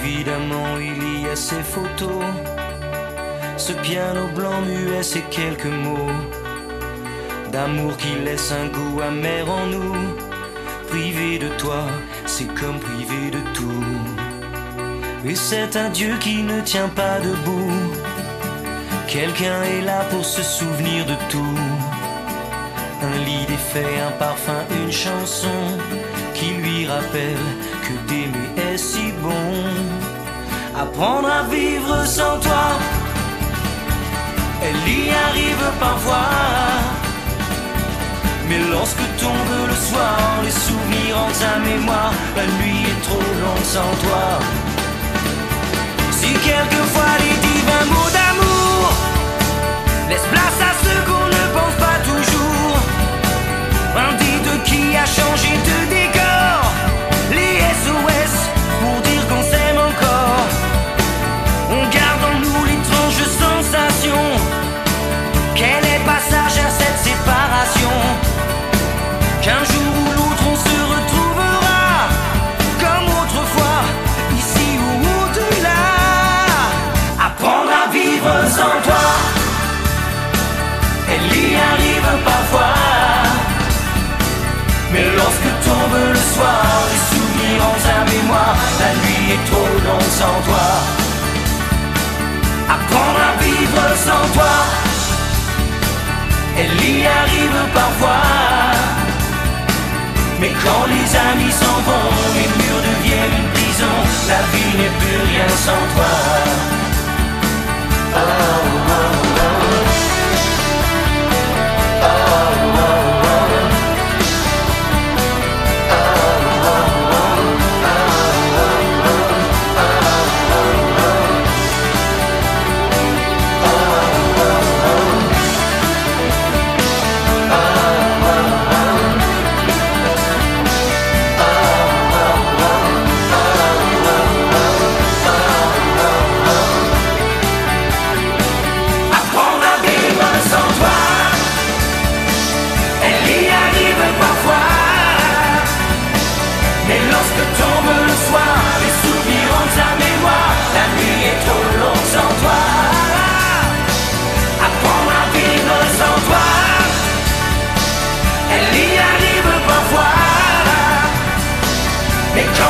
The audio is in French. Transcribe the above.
Évidemment, il y a ces photos, ce piano blanc muet, ces quelques mots d'amour qui laisse un goût amer en nous. Privé de toi, c'est comme privé de tout. Et c'est un Dieu qui ne tient pas debout. Quelqu'un est là pour se souvenir de tout. Un lit défait, un parfum, une chanson qui lui rappelle que d'aimer est. Apprendre à vivre sans toi, elle y arrive parfois. Mais lorsque tombe le soir, les souvenirs en sa mémoire, la nuit est trop longue sans toi. Si quelquefois les divins mots trop longue sans toi. Apprendre à vivre sans toi, elle y arrive parfois. Mais quand les amis s'en vont, les murs deviennent une prison, la vie n'est plus rien sans toi. Mais